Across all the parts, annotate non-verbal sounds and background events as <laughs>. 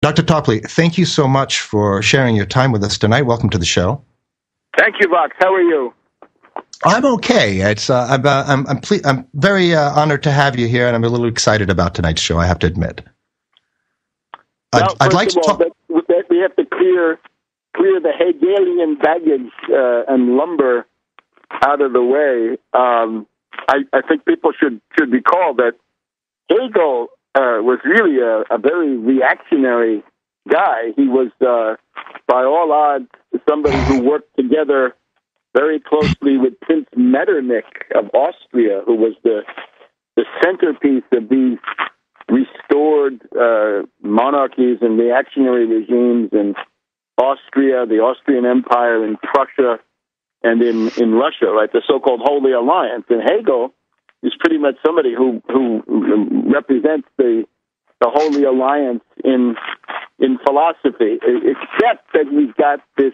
Dr. Tarpley, thank you so much for sharing your time with us tonight. Welcome to the show. Thank you, Vox. How are you? I'm okay. It's uh, I'm, uh, I'm I'm, ple- I'm very uh, honored to have you here, and I'm a little excited about tonight's show. I have to admit. Well, I'd, I'd like to all, talk. That, that we have to clear clear the Hegelian baggage uh, and lumber out of the way. Um, I, I think people should should recall that Hegel uh, was really a, a very reactionary guy. He was, uh, by all odds, somebody who worked together very closely with Prince Metternich of Austria, who was the the centerpiece of these restored uh, monarchies and reactionary regimes in Austria, the Austrian Empire, in Prussia, and in in Russia, right? The so-called Holy Alliance. And Hegel is pretty much somebody who who represents the the Holy Alliance in in philosophy, except that we've got this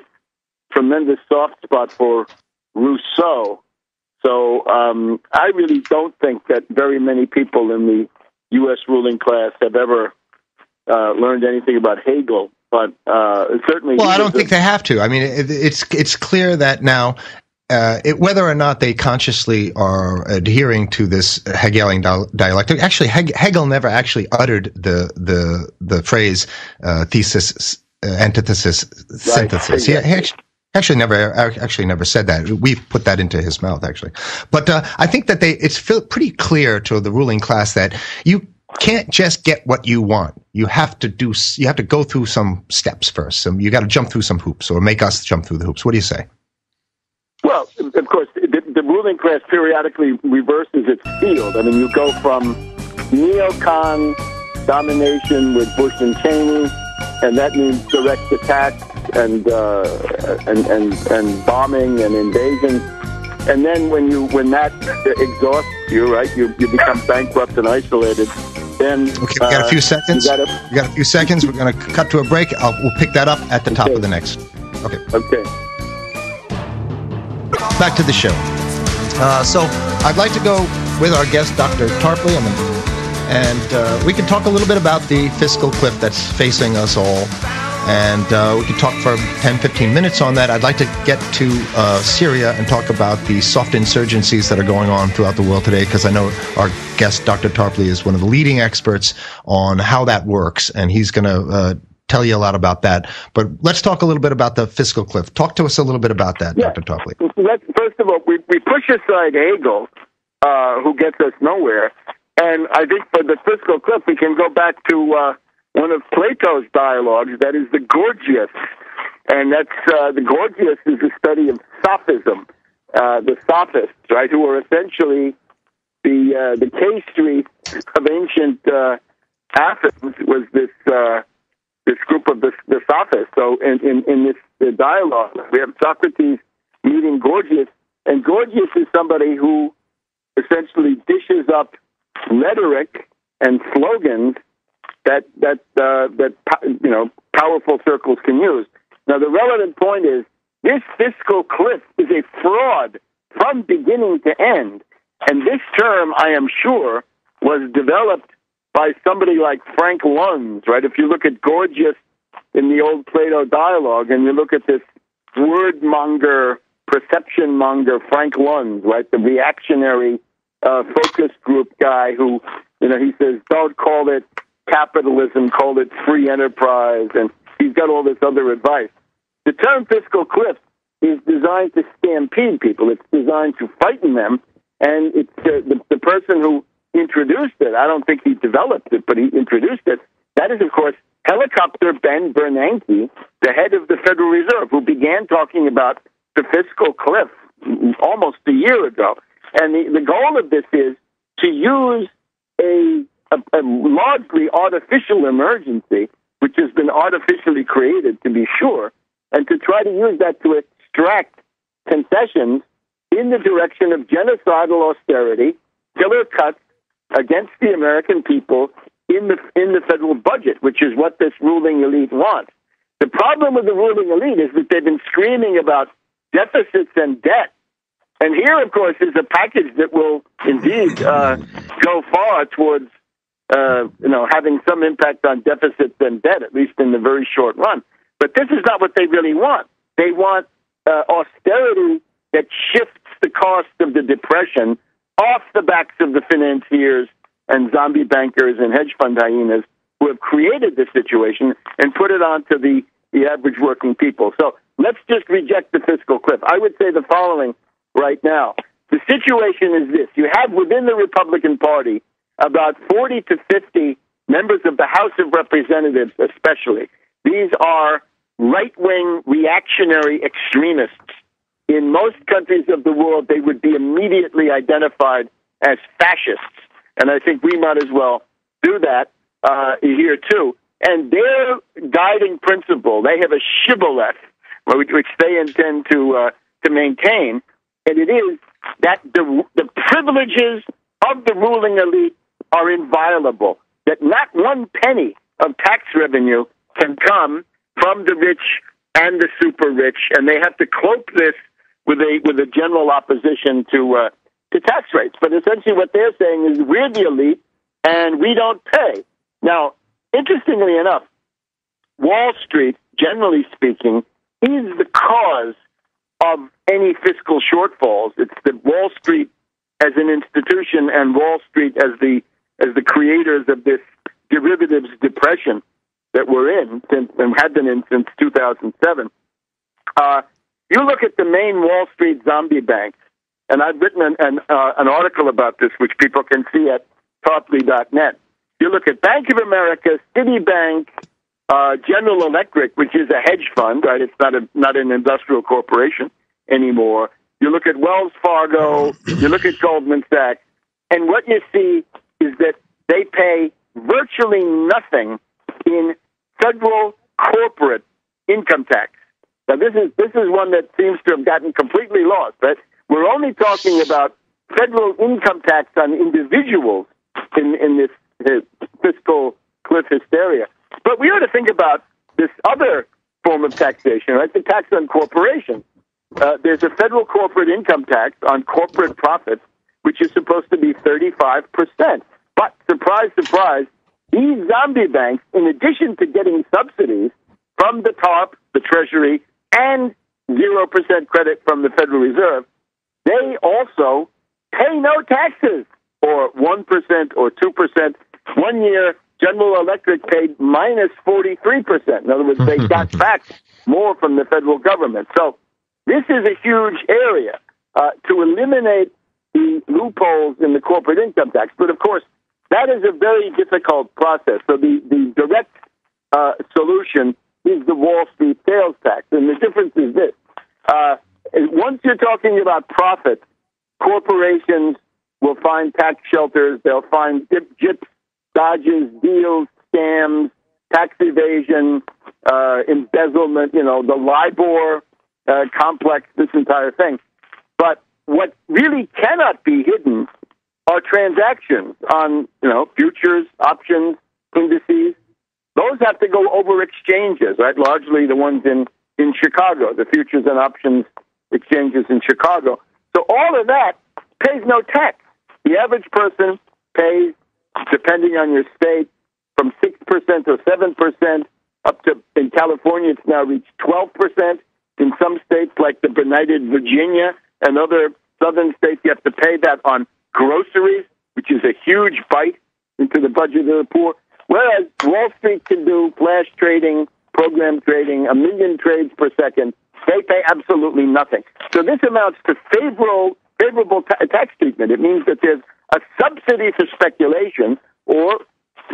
tremendous soft spot for Rousseau. So um, I really don't think that very many people in the U.S. ruling class have ever uh, learned anything about Hegel. But uh, certainly, well, I don't think they have to. I mean, it, it's it's clear that now uh, it, whether or not they consciously are adhering to this Hegelian dialectic, actually Hegel never actually uttered the the the phrase uh, thesis, uh, antithesis, right. synthesis. He, he, actually, actually never actually never said that. We put that into his mouth actually, but uh, I think that they it's pretty clear to the ruling class that you can't just get what you want. You have to do. You have to go through some steps first. So you got to jump through some hoops, or make us jump through the hoops. What do you say? Well, of course, the, the ruling class periodically reverses its field. I mean, you go from neocon domination with Bush and Cheney, and that means direct attacks and uh, and, and and bombing and invasion. And then when you when that exhausts you, right, you you become bankrupt and isolated. Then okay, we got a few uh, seconds. Gotta, we got a few seconds. We're going to cut to a break. I'll, we'll pick that up at the okay. top of the next. Okay. Okay back to the show. Uh, so I'd like to go with our guest, Dr. Tarpley, and uh, we can talk a little bit about the fiscal cliff that's facing us all. And uh, we could talk for 10, 15 minutes on that. I'd like to get to uh, Syria and talk about the soft insurgencies that are going on throughout the world today, because I know our guest, Dr. Tarpley, is one of the leading experts on how that works, and he's going to uh, tell you a lot about that. But let's talk a little bit about the fiscal cliff. Talk to us a little bit about that, yeah. Dr. Tarpley. First of all, we, we push aside Hegel, uh, who gets us nowhere. And I think for the fiscal cliff, we can go back to uh, one of Plato's dialogues, that is the Gorgias. And that's uh, the Gorgias is the study of sophism, uh, the sophists, right, who were essentially the uh, the K Street of ancient uh, Athens was this uh, this group of the, the sophists. So in, in, in this dialogue, we have Socrates meeting Gorgias, and Gorgias is somebody who essentially dishes up rhetoric and slogans that that uh, that you know powerful circles can use. Now the relevant point is this fiscal cliff is a fraud from beginning to end, and this term, I am sure, was developed by somebody like Frank Luntz, right? If you look at Gorgias in the old Plato dialogue and you look at this word monger, perception monger, Frank Luntz, right? The reactionary uh, focus group guy who, you know, he says, don't call it capitalism, call it free enterprise. And he's got all this other advice. The term fiscal cliff is designed to stampede people. It's designed to frighten them. And it's uh, the, the person who introduced it. I don't think he developed it, but he introduced it. That is, of course, helicopter Ben Bernanke, the head of the Federal Reserve, who began talking about the fiscal cliff almost a year ago. And the, the goal of this is to use a, a, a largely artificial emergency, which has been artificially created, to be sure, and to try to use that to extract concessions in the direction of genocidal austerity, killer cuts, against the American people in the in the federal budget, which is what this ruling elite wants. The problem with the ruling elite is that they've been screaming about deficits and debt. And here, of course, is a package that will indeed uh, go far towards uh, you know, having some impact on deficits and debt, at least in the very short run. But this is not what they really want. They want uh, austerity that shifts the cost of the depression off the backs of the financiers and zombie bankers and hedge fund hyenas who have created this situation and put it onto the, the average working people. So let's just reject the fiscal cliff. I would say the following right now. The situation is this. You have within the Republican Party about 40 to 50 members of the House of Representatives, especially. These are right wing reactionary extremists. In most countries of the world, they would be immediately identified as fascists. And I think we might as well do that uh, here too. And their guiding principle, they have a shibboleth, which they intend to uh, to maintain, and it is that the the privileges of the ruling elite are inviolable. That not one penny of tax revenue can come from the rich and the super rich, and they have to cloak this with a with a general opposition to uh, to tax rates. But essentially, what they're saying is we're the elite and we don't pay. Now, interestingly enough, Wall Street, generally speaking, is the cause of any fiscal shortfalls. It's the Wall Street as an institution and Wall Street as the as the creators of this derivatives depression that we're in since and have been in since 2007. Uh, you look at the main Wall Street zombie banks, and I've written an an, uh, an article about this, which people can see at tarpley.net. You look at Bank of America, Citibank, uh, General Electric, which is a hedge fund, right? It's not a not an industrial corporation anymore. You look at Wells Fargo, you look at Goldman Sachs, and what you see is that they pay virtually nothing in federal corporate income tax. Now this is this is one that seems to have gotten completely lost. Right? We're only talking about federal income tax on individuals in in this, this fiscal cliff hysteria. But we ought to think about this other form of taxation, right? The tax on corporations. Uh, there's a federal corporate income tax on corporate profits, which is supposed to be 35%. But surprise, surprise, these zombie banks, in addition to getting subsidies from the TARP, the Treasury, and 0% credit from the Federal Reserve, they also pay no taxes, or 1% or 2%. One year, General Electric paid minus 43%. In other words, they <laughs> got back more from the federal government. So this is a huge area uh, to eliminate the loopholes in the corporate income tax. But of course, that is a very difficult process. So the, the direct uh, solution is the Wall Street sales tax. And the difference is this. Uh, once you're talking about profits, corporations will find tax shelters. They'll find dip, dodges, deals, scams, tax evasion, uh, embezzlement, you know, the LIBOR uh, complex, this entire thing. But what really cannot be hidden are transactions on, you know, futures, options, indices. Those have to go over exchanges, right? Largely the ones in, in Chicago, the futures and options exchanges in Chicago. So all of that pays no tax. The average person pays, depending on your state, from 6% or 7% up to, in California, it's now reached 12%. In some states, like the benighted Virginia and other southern states, you have to pay that on groceries, which is a huge bite into the budget of the poor. Whereas Wall Street can do flash trading, program trading, a million trades per second. They pay absolutely nothing. So this amounts to favorable favorable ta- tax treatment. It means that there's a subsidy for speculation, or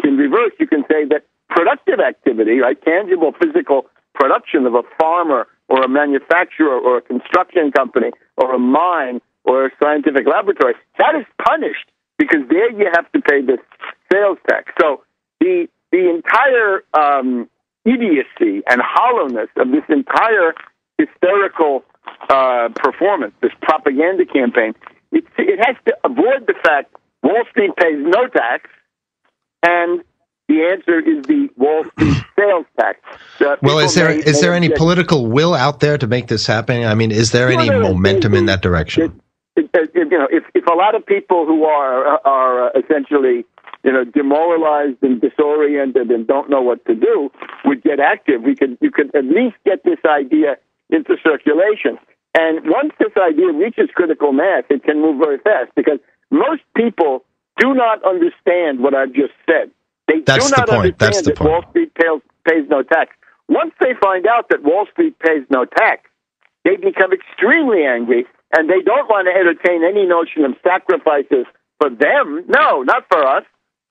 in reverse, you can say that productive activity, right, tangible physical production of a farmer or a manufacturer or a construction company or a mine or a scientific laboratory, that is punished because there you have to pay this sales tax. So the the entire um, idiocy and hollowness of this entire hysterical uh, performance, this propaganda campaign, it, it has to avoid the fact Wall Street pays no tax, and the answer is the Wall Street <clears throat> sales tax. Uh, well, is there may, is there any political will out there to make this happen? I mean, is there any momentum in that direction? It, it, you know, if if a lot of people who are are essentially you know, demoralized and disoriented and don't know what to do would get active. We could, you could at least get this idea into circulation. And once this idea reaches critical mass, it can move very fast because most people do not understand what I've just said. They That's do not the point. understand That's the that. Wall Street pays, pays no tax. Once they find out that Wall Street pays no tax, they become extremely angry and they don't want to entertain any notion of sacrifices for them. No, not for us.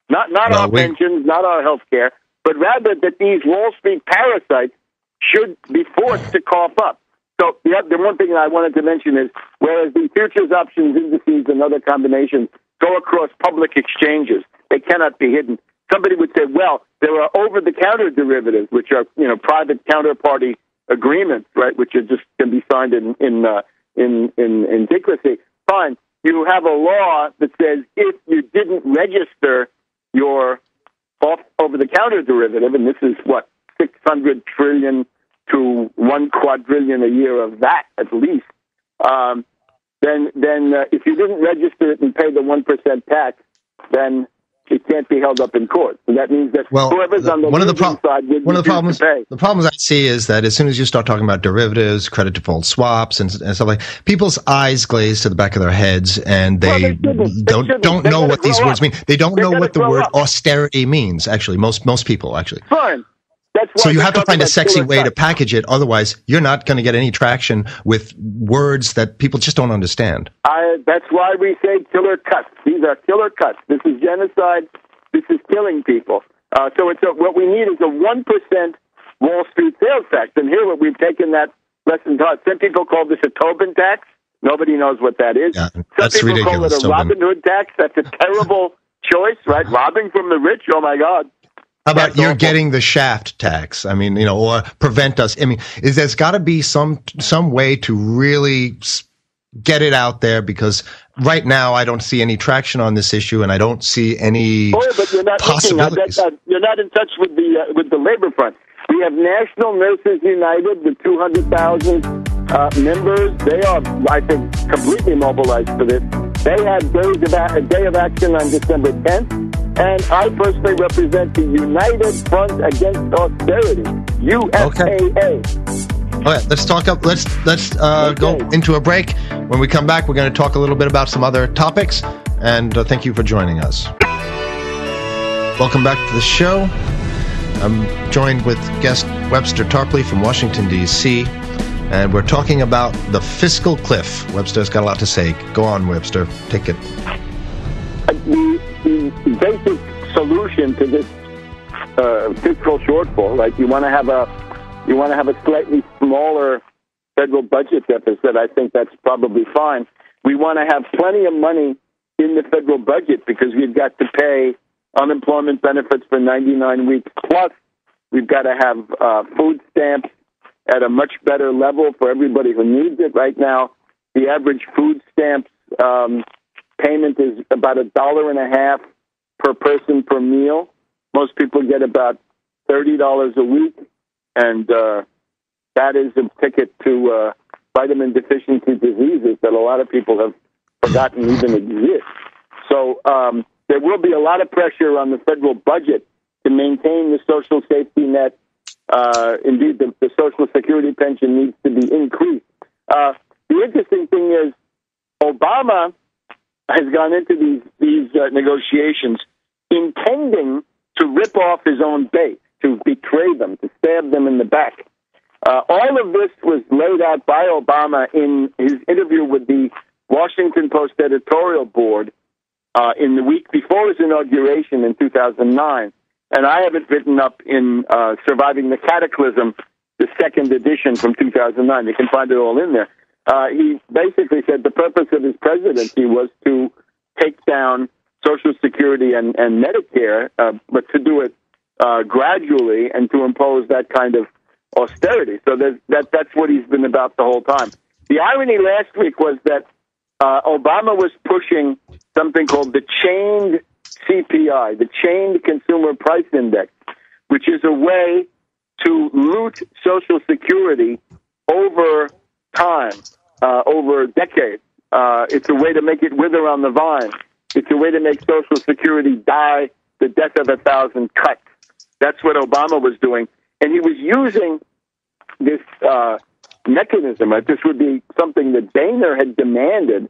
Not not Well, our we- pensions, not our health care, but rather that these Wall Street parasites should be forced to cough up. So the, the one thing I wanted to mention is whereas the futures options indices and other combinations go across public exchanges, they cannot be hidden. Somebody would say, well, there are over-the-counter derivatives, which are you know private counterparty agreements, right, which are just can be signed in in uh, in, in in secrecy. Fine, you have a law that says if you didn't register your off over-the-counter derivative, and this is what six hundred trillion to one quadrillion a year of that at least. Um, then, then uh, if you didn't register it and pay the one percent tax, then it can't be held up in court. So that means that Well, whoever's the- on the one of the pro- side would one of the problems the problems I see is that as soon as you start talking about derivatives, credit default swaps, and, and stuff like, people's eyes glaze to the back of their heads, and Well, they, they shouldn't. They don't shouldn't. don't They know what these grow words mean. They don't They know what the word up. austerity means. Actually, most most people actually. Fine. That's why So you have to find a sexy way to package it. Otherwise, you're not going to get any traction with words that people just don't understand. I, that's why we say killer cuts. These are killer cuts. This is genocide. This is killing people. Uh, so it's a, what we need is a one percent Wall Street sales tax. And here, what we've taken that lesson taught. Some people call this a Tobin tax. Nobody knows what that is. Yeah, Some that's people call it ridiculous, a Tobin. Robin Hood tax. That's a terrible <laughs> choice, right? Robbing from the rich. Oh my God. How about you're awful. getting the shaft tax? I mean, you know, or prevent us. I mean, is there's got to be some some way to really get it out there because right now I don't see any traction on this issue, and I don't see any Oh, but you're not looking. I possibilities. that you're not in touch with the uh, with the labor front. We have National Nurses United with 200,000 uh, members. They are, I think, completely mobilized for this. They had days of a, a day of action on December 10th, and I personally represent the United Front Against Austerity (UFAA). All right, let's talk up. Let's let's uh, go into a break. When we come back, we're going to talk a little bit about some other topics. And uh, thank you for joining us. Welcome back to the show. I'm joined with guest Webster Tarpley from Washington D.C. And we're talking about the fiscal cliff. Webster's got a lot to say. Go on, Webster. Take it. Basic solution to this uh, fiscal shortfall, right? You want to have a you want to have a slightly smaller federal budget deficit. I think that's probably fine. We want to have plenty of money in the federal budget because we've got to pay unemployment benefits for 99 weeks plus. We've got to have uh, food stamps at a much better level for everybody who needs it. Right now, the average food stamps um, payment is about a dollar and a half per person per meal. Most people get about thirty dollars a week, and uh, that is a ticket to uh, vitamin deficiency diseases that a lot of people have forgotten even exist. So um, there will be a lot of pressure on the federal budget to maintain the social safety net. Uh, indeed, the, the Social Security pension needs to be increased. Uh, the interesting thing is, Obama has gone into these these uh, negotiations intending to rip off his own base, to betray them, to stab them in the back. Uh, all of this was laid out by Obama in his interview with the Washington Post editorial board uh, in the week before his inauguration in 2009. And I have it written up in uh, Surviving the Cataclysm, the second edition from 2009. You can find it all in there. Uh, he basically said the purpose of his presidency was to take down Social Security and, and Medicare, uh, but to do it uh, gradually and to impose that kind of austerity. So that that's what he's been about the whole time. The irony last week was that uh, Obama was pushing something called the chained CPI, the chained consumer price index, which is a way to loot Social Security over time, uh, over decades. Uh, it's a way to make it wither on the vine. It's a way to make Social Security die the death of a thousand cuts. That's what Obama was doing, and he was using this uh, mechanism. Right? This would be something that Boehner had demanded,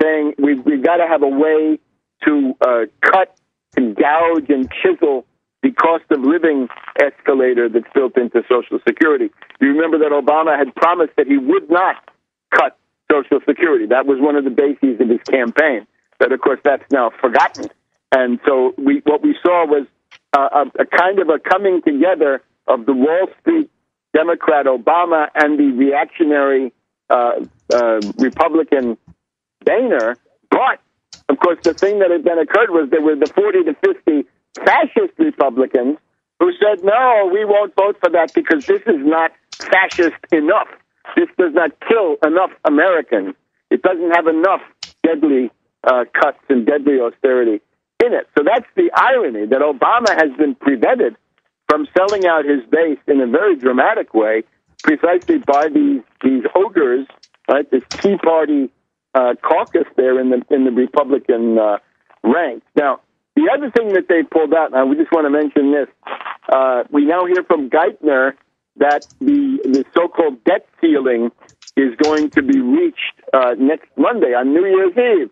saying we've, we've got to have a way to uh, cut and gouge and chisel the cost of living escalator that's built into Social Security. You remember that Obama had promised that he would not cut Social Security. That was one of the bases of his campaign. But of course, that's now forgotten. And so we, what we saw was uh, a, a kind of a coming together of the Wall Street Democrat Obama and the reactionary uh, uh, Republican Boehner. But of course, the thing that had then occurred was there were the 40 to 50 fascist Republicans who said, no, we won't vote for that because this is not fascist enough. This does not kill enough Americans. It doesn't have enough deadly uh, cuts and deadly austerity in it. So that's the irony that Obama has been prevented from selling out his base in a very dramatic way, precisely by these these ogres, right? This Tea Party uh, caucus there in the in the Republican uh, ranks. Now, the other thing that they pulled out, and we just want to mention this, uh, we now hear from Geithner that the the so-called debt ceiling is going to be reached uh, next Monday on New Year's Eve.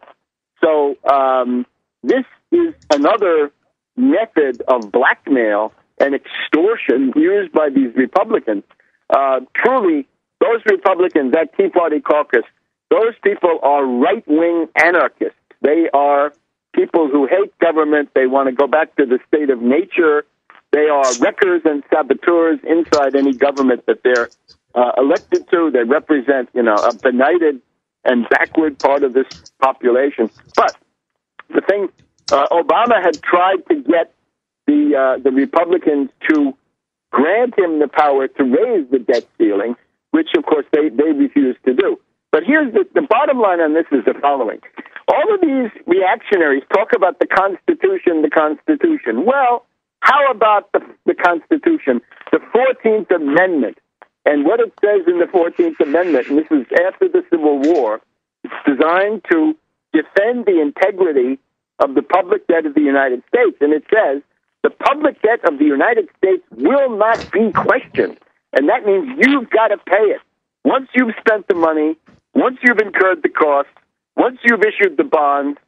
So um, this is another method of blackmail and extortion used by these Republicans. Uh, truly, those Republicans, that Tea Party caucus, those people are right wing anarchists. They are people who hate government. They want to go back to the state of nature. They are wreckers and saboteurs inside any government that they're uh, elected to. They represent, you know, a benighted and backward part of this population. But the thing, uh, Obama had tried to get the uh, the Republicans to grant him the power to raise the debt ceiling, which of course they they refused to do. But here's the, the bottom line on this is the following. All of these reactionaries talk about the Constitution, the Constitution. Well, how about the, the Constitution, the 14th Amendment, and what it says in the 14th Amendment, and this is after the Civil War, it's designed to defend the integrity of the public debt of the United States. And it says the public debt of the United States will not be questioned. And that means you've got to pay it. Once you've spent the money, once you've incurred the cost, once you've issued the bonds,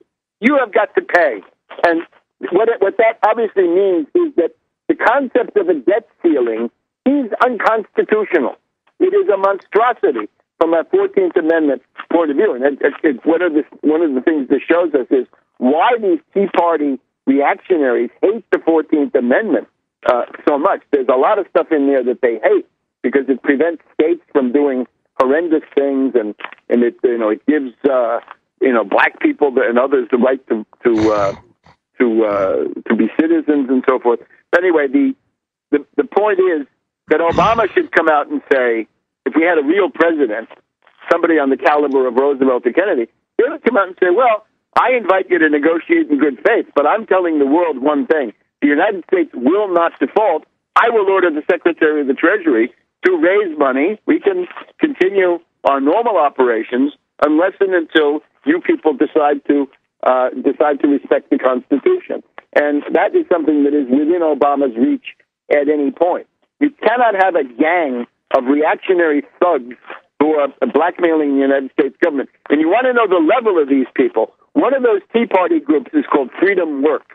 you have got to pay. And what, it, what that obviously means is that the concept of a debt ceiling is unconstitutional. It is a monstrosity from a 14th Amendment point of view. And it, it, one, of the, one of the things this shows us is why these Tea Party reactionaries hate the 14th Amendment uh, so much. There's a lot of stuff in there that they hate because it prevents states from doing horrendous things, and and it you know it gives uh, you know black people and others the right to to uh, to uh, to be citizens and so forth. But anyway, the, the the point is that Obama should come out and say, if we had a real president, somebody on the caliber of Roosevelt or Kennedy, they would come out and say, well, I invite you to negotiate in good faith, but I'm telling the world one thing. The United States will not default. I will order the Secretary of the Treasury to raise money. We can continue our normal operations unless and until you people decide to uh, decide to respect the Constitution. And that is something that is within Obama's reach at any point. You cannot have a gang of reactionary thugs who are blackmailing the United States government. And you want to know the level of these people. One of those Tea Party groups is called Freedom Works.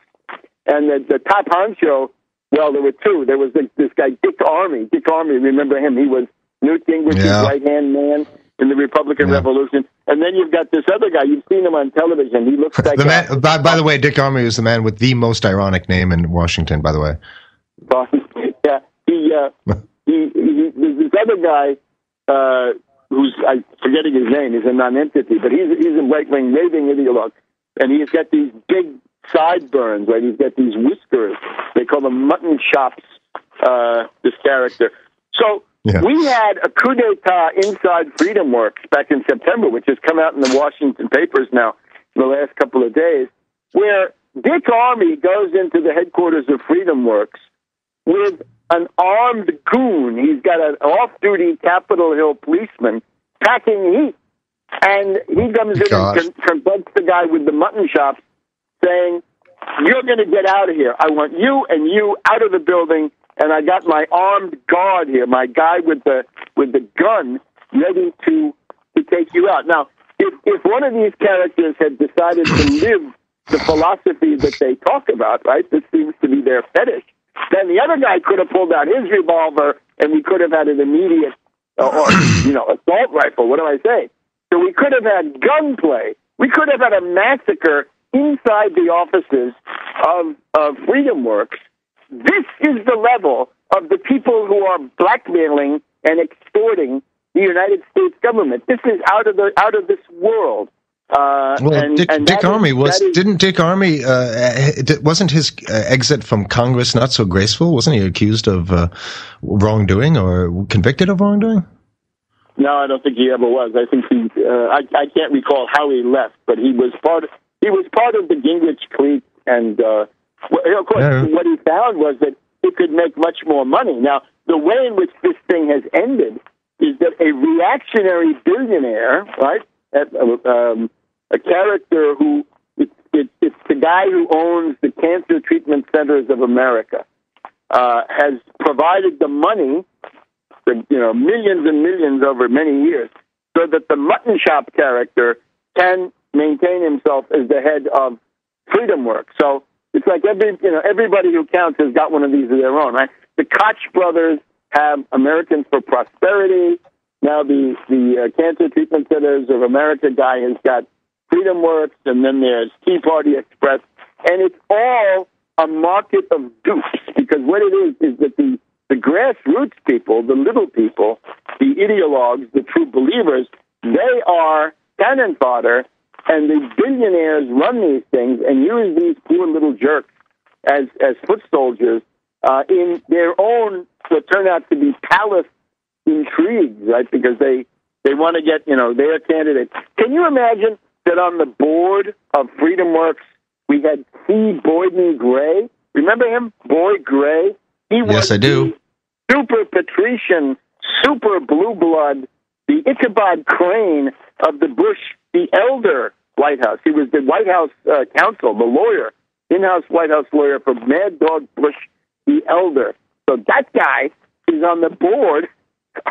And the, the top honcho, well, there were two. There was this, this guy, Dick Armey. Dick Armey, remember him? He was Newt Gingrich's yeah. right hand man in the Republican yeah. Revolution. And then you've got this other guy. You've seen him on television. He looks like the man. By, by, the way, Dick Armey is the man with the most ironic name in Washington. By the way. <laughs> yeah, he, uh, <laughs> he, he, this other guy uh, who's I'm forgetting his name. He's a non-entity, but he's he's a right-wing raving ideologue, and he's got these big sideburns. Right, he's got these whiskers. They call them mutton chops. Uh, this character. So yeah. we had a coup d'état inside Freedom Works back in September, which has come out in the Washington papers now in the last couple of days, where Dick Armey goes into the headquarters of Freedom Works with an armed goon. He's got an off-duty Capitol Hill policeman packing heat, and he comes in Gosh. and con- confronts the guy with the mutton chops, saying, you're going to get out of here. I want you and you out of the building. And I got my armed guard here, my guy with the with the gun, ready to to take you out. Now, if if one of these characters had decided to <laughs> live the philosophy that they talk about, right? This seems to be their fetish. Then the other guy could have pulled out his revolver, and we could have had an immediate, uh, or <clears throat> you know, assault rifle. What do I say? So we could have had gunplay. We could have had a massacre inside the offices of, of Freedom Works. This is the level of the people who are blackmailing and extorting the United States government. This is out of the out of this world. Uh, well, and, Dick, and Dick Armey was is, didn't Dick Armey uh, wasn't his uh, exit from Congress not so graceful? Wasn't he accused of uh, wrongdoing or convicted of wrongdoing? No, I don't think he ever was. I think he. Uh, I, I can't recall how he left, but he was part. Of, he was part of the Gingrich clique, and uh, of course, yeah. what he found was that he could make much more money. Now, the way in which this thing has ended is that a reactionary billionaire, right, um, a character who it, it, it's the guy who owns the Cancer Treatment Centers of America, uh, has provided the money, the, you know, millions and millions over many years, so that the mutton shop character can maintain himself as the head of Freedom Works. So it's like every you know everybody who counts has got one of these of their own, right? The Koch brothers have Americans for Prosperity. Now the the uh, Cancer Treatment Centers of America guy has got Freedom Works, and then there's Tea Party Express, and it's all a market of dupes because what it is is that the the grassroots people, the little people, the ideologues, the true believers, they are cannon fodder and the billionaires run these things and use these poor little jerks as as foot soldiers uh, in their own what turn out to be palace intrigues, right? Because they they want to get you know their candidate. Can you imagine that on the board of Freedom Works we had C. Boyden Gray? Remember him, Boy Gray? He was yes, I do. Super patrician, super blue blood, the Ichabod Crane of the Bush the elder White House. He was the White House uh, counsel, the lawyer, in-house White House lawyer for Mad Dog Bush, the elder. So that guy is on the board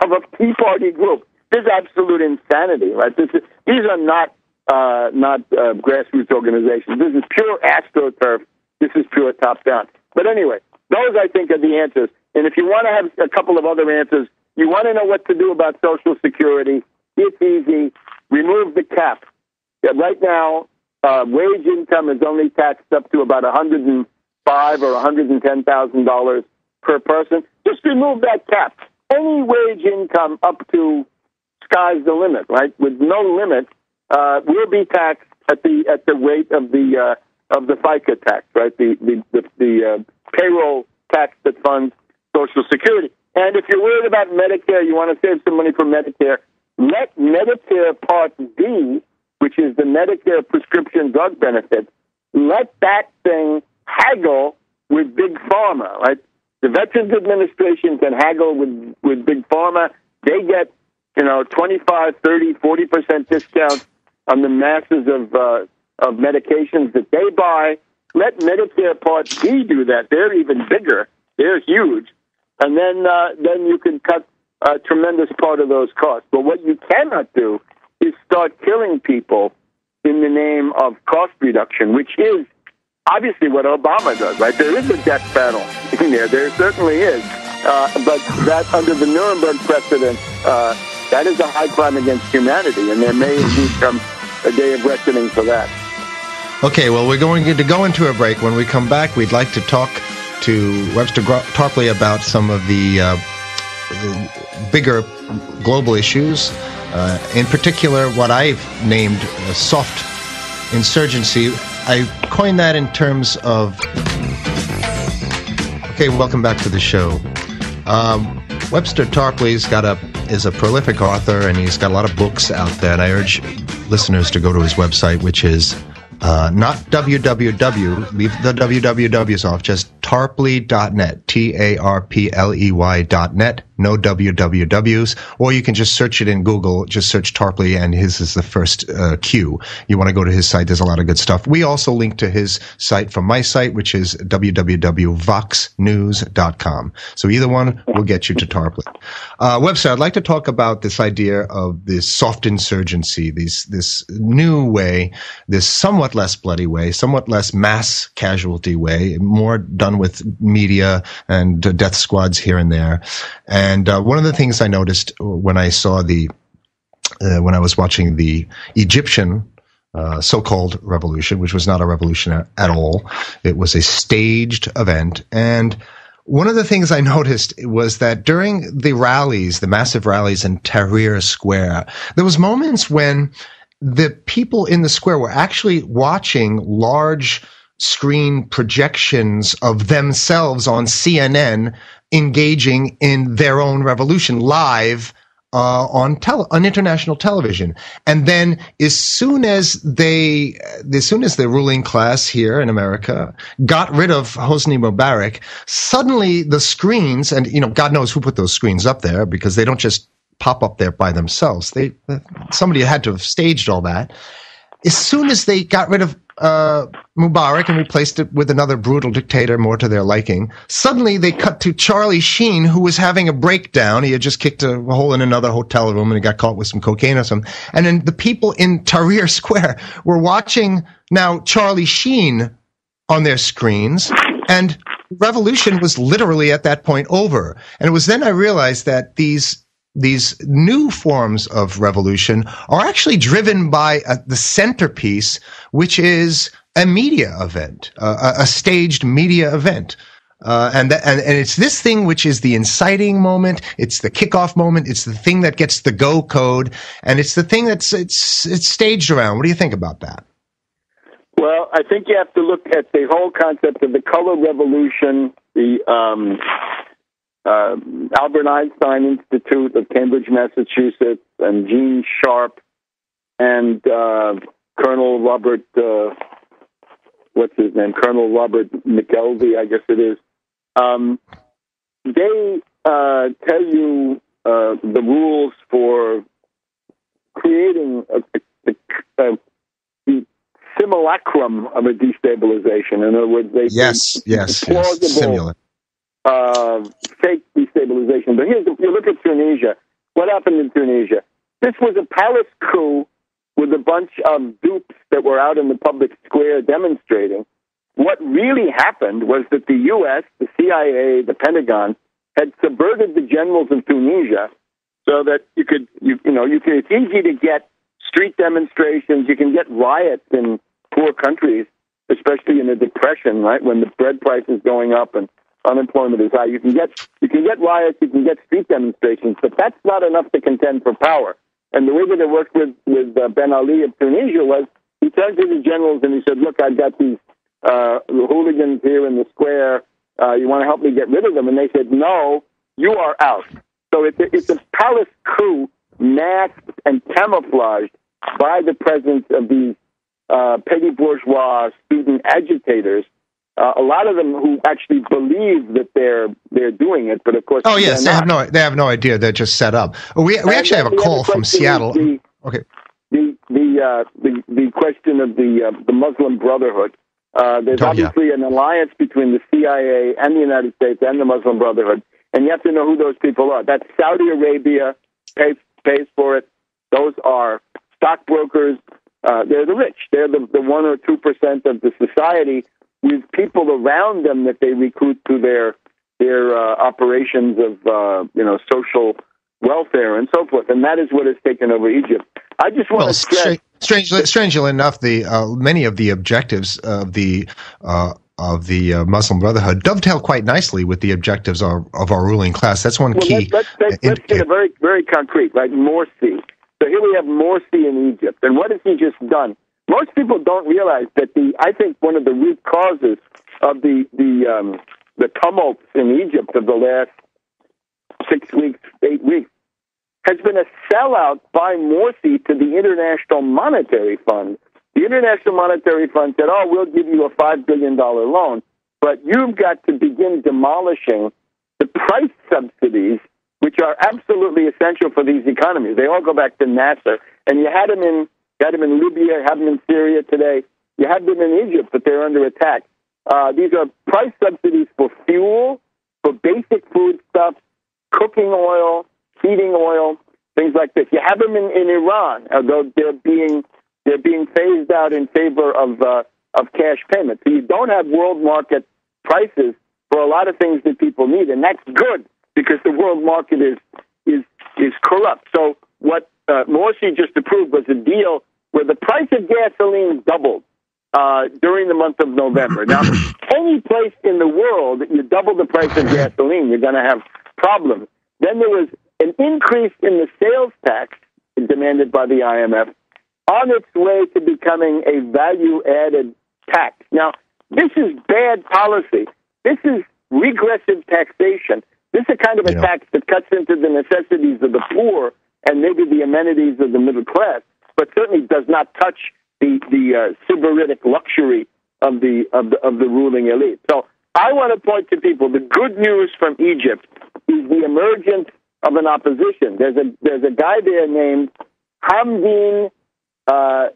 of a Tea Party group. This is absolute insanity, right? This is, these are not uh, not uh, grassroots organizations. This is pure astroturf. This is pure top down. But anyway, those I think are the answers. And if you want to have a couple of other answers, you want to know what to do about Social Security. It's easy remove the cap. Right now, uh, wage income is only taxed up to about 105 or 110 thousand dollars per person. Just remove that cap. Any wage income up to sky's the limit, right? With no limit, uh, will be taxed at the at the rate of the uh, of the FICA tax, right? The the the, the uh, payroll tax that funds Social Security. And if you're worried about Medicare, you want to save some money for Medicare let Medicare Part D, which is the Medicare prescription drug benefit, let that thing haggle with Big Pharma, right? The Veterans Administration can haggle with, with Big Pharma. They get, you know, 25, 30, 40% discounts on the masses of, uh, of medications that they buy. Let Medicare Part D do that. They're even bigger. They're huge. And then, uh, then you can cut a tremendous part of those costs. But what you cannot do is start killing people in the name of cost reduction, which is obviously what Obama does, right? There is a death battle in there. There certainly is. Uh, but that under the Nuremberg precedent, uh, that is a high crime against humanity, and there may indeed come a day of reckoning for that. Okay, well, we're going to go into a break. When we come back, we'd like to talk to Webster Tarpley about some of the uh, bigger global issues. Uh, in particular, what I've named soft insurgency. I coined that in terms of. Okay, welcome back to the show. Um, Webster Tarpley's got a is a prolific author, and he's got a lot of books out there. And I urge listeners to go to his website, which is uh, not www. Leave the wwws off. Just tarpley.net. T A R P L E Y.net no wwws, or you can just search it in Google. Just search Tarpley, and his is the first uh, cue. You want to go to his site. There's a lot of good stuff. We also link to his site from my site, which is www.voxnews.com. So either one will get you to Tarpley. Uh, website. I'd like to talk about this idea of this soft insurgency, these this new way, this somewhat less bloody way, somewhat less mass casualty way, more done with media and death squads here and there. And uh, one of the things I noticed when I saw the uh, when I was watching the Egyptian uh, so-called revolution, which was not a revolution at, at, all. It was a staged event. And one of the things I <laughs> noticed was that during the rallies, the massive rallies in Tahrir Square, there was moments when the people in the square were actually watching large screen projections of themselves on CNN engaging in their own revolution live uh, on tele- on international television. And then as soon as they, as soon as the ruling class here in America got rid of Hosni Mubarak, suddenly the screens, and you know, God knows who put those screens up there because they don't just pop up there by themselves. They, somebody had to have staged all that. As soon as they got rid of uh, Mubarak and replaced it with another brutal dictator more to their liking. Suddenly they cut to Charlie Sheen, who was having a breakdown. He had just kicked a hole in another hotel room and he got caught with some cocaine or something. And then the people in Tahrir <laughs> Square were watching now Charlie Sheen on their screens and revolution was literally at that point over. And it was then I realized that these these new forms of revolution are actually driven by a, the centerpiece, which is a media event, uh, a, staged media event. Uh, and, and and it's this thing which is the inciting moment. It's the kickoff moment. It's the thing that gets the go code, and it's the thing that's it's it's staged around. What do you think about that? Well, I think you have to look at the whole concept of the color revolution, the um, uh, Albert Einstein Institute of Cambridge, Massachusetts, and Gene Sharp, and uh, Colonel Robert, uh, what's his name? Colonel Robert McKelvey, I guess it is. Um, they uh, tell you uh, the rules for creating a, a, a, the simulacrum of a destabilization. In other words, they yes, yes, plausible, yes, uh, fake destabilization. But here's, you look at Tunisia. What happened in Tunisia? This was a palace coup with a bunch of dupes that were out in the public square demonstrating. What really happened was that the U.S., the CIA, the Pentagon had subverted the generals of Tunisia so that you could, you, you know, you can, it's easy to get street demonstrations. You can get riots in poor countries, especially in a depression, right? When the bread price is going up and unemployment is high. You can get you can get riots, you can get street demonstrations, but that's not enough to contend for power. And the way that it worked with with uh, Ben Ali of Tunisia was he turned to the generals and he said, "Look, I've got these uh, hooligans here in the square. Uh, you want to help me get rid of them?" And they said, "No, you are out." So it's a, it's a palace coup masked and camouflaged by the presence of these uh, petty bourgeois student agitators uh, a lot of them who actually believe that they're they're doing it, but of course, oh yes, they have no they have no idea. They're just set up. We we and actually have a call from Seattle. The, okay. The the uh, the the question of the uh, the Muslim Brotherhood. Uh, there's oh, obviously yeah. an alliance between the CIA and the United States and the Muslim Brotherhood, and you have to know who those people are. That's Saudi Arabia pays pays for it. Those are stockbrokers. Uh, they're the rich. They're the, the one or two percent of the society with people around them that they recruit to their their uh, operations of uh, you know social welfare and so forth, and that is what has taken over Egypt. I just want well, to stress. Strangely, strangely enough, the uh, many of the objectives of the uh, of the uh, Muslim Brotherhood dovetail quite nicely with the objectives of, of our ruling class. That's one well, key. Let's, let's, let's, let's get a very very concrete, like Morsi. So here we have Morsi in Egypt, and what has he just done? Most people don't realize that the I think one of the root causes of the the um, the tumults in Egypt of the last six weeks, eight weeks, has been a sellout by Morsi to the International Monetary Fund. The International Monetary Fund said, "Oh, we'll give you a five billion dollar loan, but you've got to begin demolishing the price subsidies which are absolutely essential for these economies. They all go back to Nasser, and you had them in you had them in Libya, had them in Syria today, you had them in Egypt, but they're under attack. Uh, these are price subsidies for fuel, for basic foodstuffs, cooking oil, heating oil, things like this. You have them in, in Iran, although they're being they're being phased out in favor of uh, of cash payments. So you don't have world market prices for a lot of things that people need, and that's good because the world market is is is corrupt. So what uh, Morsi just approved was a deal where the price of gasoline doubled uh, during the month of November. Now, <coughs> any place in the world that you double the price of gasoline, you're going to have problems. Then there was an increase in the sales tax demanded by the IMF on its way to becoming a value added tax. Now, this is bad policy. This is regressive taxation. This is a kind of a yeah. tax that cuts into the necessities of the poor and maybe the amenities of the middle class, but certainly does not touch the the uh, sybaritic luxury of the, of the of the ruling elite. So I want to point to people. The good news from Egypt is the emergence of an opposition. There's a there's a guy there named Hamdin uh,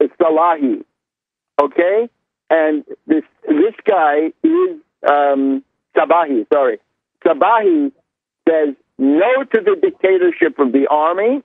Salahi. Okay, and this this guy is um, Sabahi. Sorry, Sabahi says no to the dictatorship of the army.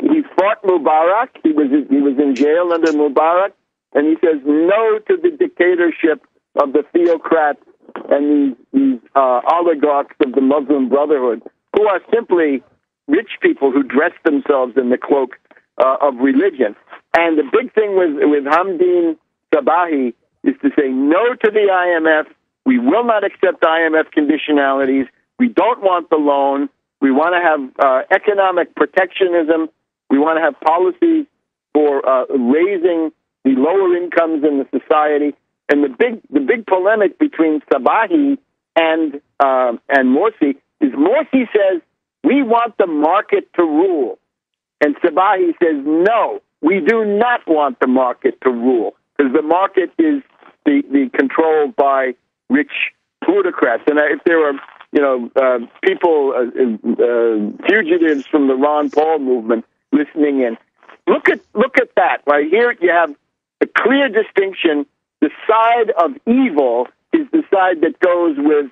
He fought Mubarak. He was he was in jail under Mubarak, and he says no to the dictatorship of the theocrats and these, uh, oligarchs of the Muslim Brotherhood, who are simply rich people who dress themselves in the cloak uh, of religion. And the big thing with with Hamdin Sabahi is to say no to the IMF. We will not accept IMF conditionalities. We don't want the loan. We want to have uh, economic protectionism. We want to have policies for uh, raising the lower incomes in the society. And the big the big polemic between Sabahi and uh, and Morsi is Morsi says we want the market to rule, and Sabahi says no, we do not want the market to rule because the market is the, the controlled by rich plutocrats. And if there are you know uh, people uh, uh, fugitives from the Ron Paul movement listening in, look at look at that right here. You have a clear distinction. The side of evil is the side that goes with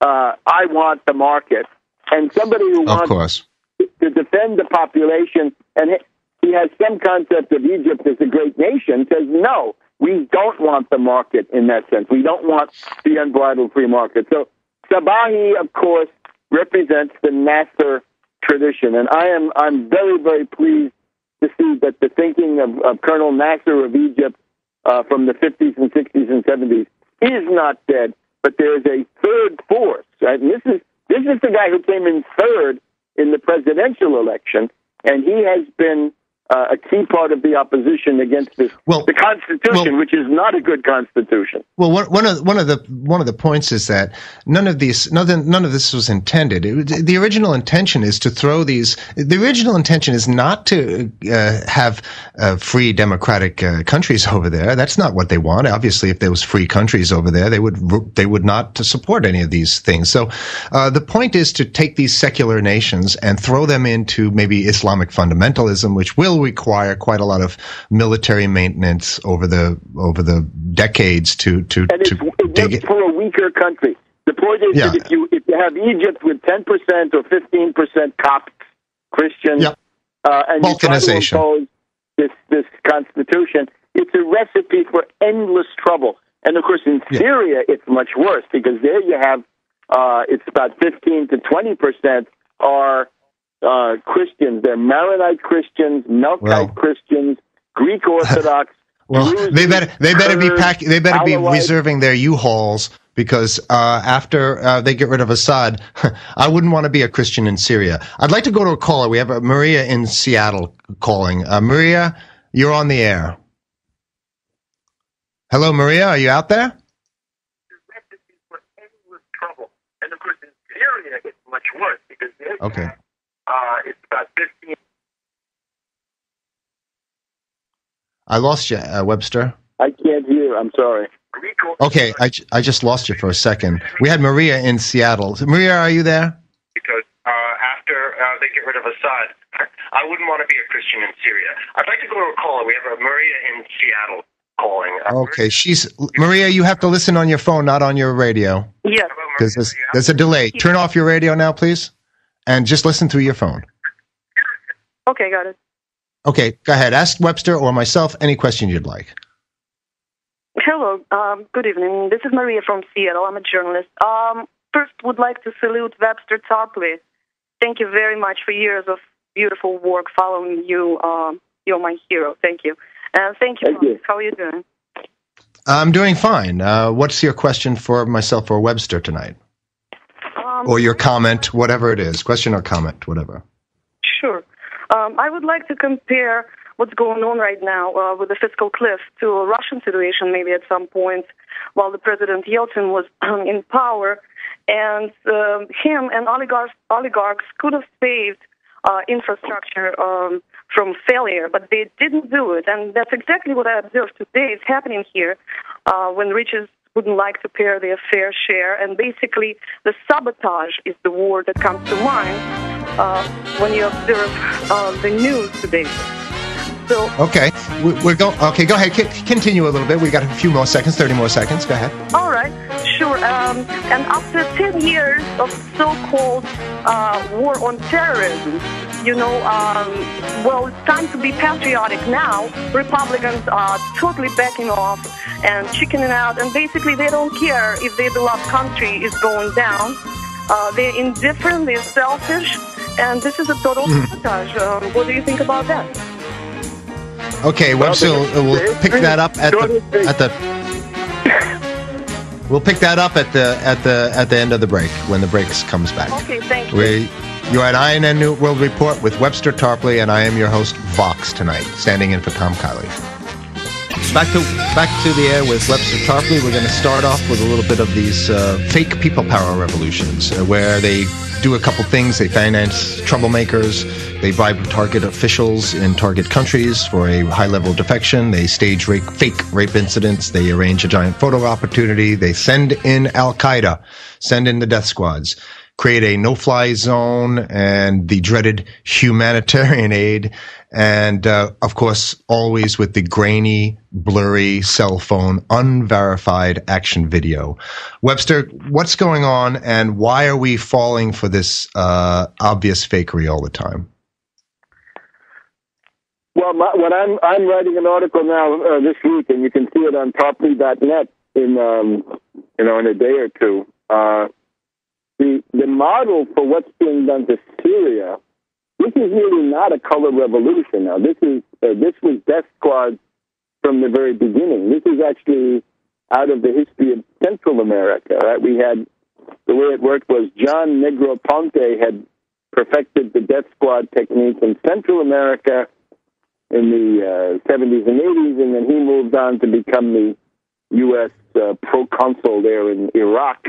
uh, I want the market, and somebody who wants to defend the population and he has some concept of Egypt as a great nation, says, no, we don't want the market in that sense. We don't want the unbridled free market. So Sabahi, of course, represents the Nasser tradition. And I am, I'm very, very pleased to see that the thinking of, of Colonel Nasser of Egypt uh, from the 50s and 60s and 70s is not dead, but there is a third force. Right? And this is, this is the guy who came in third in the presidential election, and he has been uh, a key part of the opposition against this well, the Constitution, well, which is not a good Constitution. Well, one, one of one of the one of the points is that none of these none none of this was intended. It, the original intention is to throw these. The original intention is not to uh, have uh, free democratic uh, countries over there. That's not what they want. Obviously, if there was free countries over there, they would they would not support any of these things. So, uh, the point is to take these secular nations and throw them into maybe Islamic fundamentalism, which will require quite a lot of military maintenance over the over the decades to to and to dig it for a weaker country. The point is yeah. that if you if you have Egypt with ten percent or fifteen percent Copts Christians, yep. uh, and you try to impose this this constitution, it's a recipe for endless trouble. And of course, in yeah. Syria, it's much worse because there you have uh, it's about fifteen to twenty percent are uh, Christians. They're Maronite Christians, Melkite well, Christians, Greek <laughs> Orthodox. well, Druze, they better they better Kurds, be packing. They better be reserving their U-Hauls because uh, after uh, they get rid of Assad, <laughs> I wouldn't want to be a Christian in Syria. I'd like to go to a caller. We have uh, Maria in Seattle calling. Uh, Maria, you're on the air. Hello, Maria. Are you out there? Okay. Uh, it's about 15. I lost you, uh, Webster. I can't hear. I'm sorry. Okay, I, I just lost you for a second. We had Maria in Seattle. Maria, are you there? Because uh, after uh, they get rid of Assad. I wouldn't want to be a Christian in Syria. I'd like to go to a caller. We have a Maria in Seattle calling. Uh, Okay, she's Maria. You have to listen on your phone, not on your radio, Yes. Because there's, there's a delay. Turn off your radio now, please, and just listen through your phone. Okay, got it. Okay, go ahead. Ask Webster or myself any question you'd like. Hello. Um, good evening. This is Maria from Seattle. I'm a journalist. Um, first, would like to salute Webster Tarpley. Thank you very much for years of beautiful work following you. Um, you're my hero. Thank you. And thank you. Thank you. How are you doing? I'm doing fine. Uh, what's your question for myself or Webster tonight, Um, or your comment, whatever it is, question or comment, whatever. Sure. Um, I would like to compare what's going on right now uh, with the fiscal cliff to a Russian situation, maybe at some point, while the President Yeltsin was <clears throat> in power, and um, him and oligarchs, oligarchs could have saved uh, infrastructure um, from failure, but they didn't do it, and that's exactly what I observed today is happening here, uh, when riches wouldn't like to pay their fair share, and basically the sabotage is the word that comes to mind uh, when you observe uh, the news today. So, Okay, we- we're going. Okay, go ahead. Continue a little bit. We got a few more seconds. Thirty more seconds. Go ahead. all right, sure. Um, and after 10 years of so-called uh, war on terrorism, you know, um, well, it's time to be patriotic now. Republicans are totally backing off and chickening out, and basically they don't care if their beloved country is going down. Uh, they're indifferent, they're selfish, and this is a total sabotage. Um, what do you think about that? Okay, Webster, Well, we'll, we'll pick that up at the at the. <laughs> We'll pick that up at the at the at the end of the break when the breaks comes back. Okay, thank you. We, you're at INN New World Report with Webster Tarpley, and I am your host Vox tonight, standing in for Tom Kiley. Back to back to the air with Webster Tarpley. We're going to start off with a little bit of these uh, fake people power revolutions, uh, where they do a couple things. They finance troublemakers. They bribe target officials in target countries for a high level defection. They stage rape, fake rape incidents. They arrange a giant photo opportunity. They send in Al Qaeda, send in the death squads create a no-fly zone and the dreaded humanitarian aid, and uh, of course, always with the grainy, blurry cell phone, unverified action video. Webster, what's going on, and why are we falling for this uh, obvious fakery all the time? Well, my, I'm I'm writing an article now uh, this week, and you can see it on Tarpley.net in um, you know in a day or two. Uh, the the model for what's being done to Syria, this is really not a color revolution. Now, this is uh, this was death squads from the very beginning. This is actually out of the history of Central America. Right? We had the way it worked was John Negroponte had perfected the death squad technique in Central America in the uh, 70s and 80s, and then he moved on to become the U.S. Uh, proconsul there in Iraq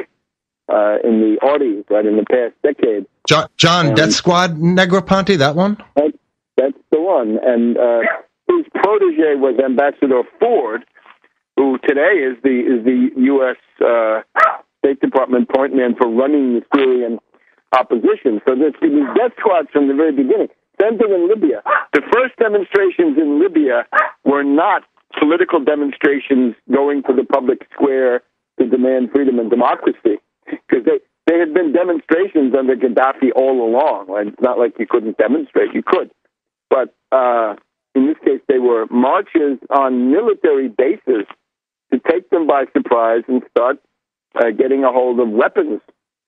uh, in the 80s, right in the past decade. John, John Um, Death Squad Negroponte, that one? That, that's the one. And uh, his protege was Ambassador Ford, who today is the is the U.S. Uh, State Department point man for running the Syrian opposition. So there's these death squads from the very beginning. Same thing in Libya. The first demonstrations in Libya were not political demonstrations going to the public square to demand freedom and democracy, because they they had been demonstrations under Gaddafi all along. Right? It's not like you couldn't demonstrate; you could. But uh, in this case, they were marches on military bases to take them by surprise and start uh, getting a hold of weapons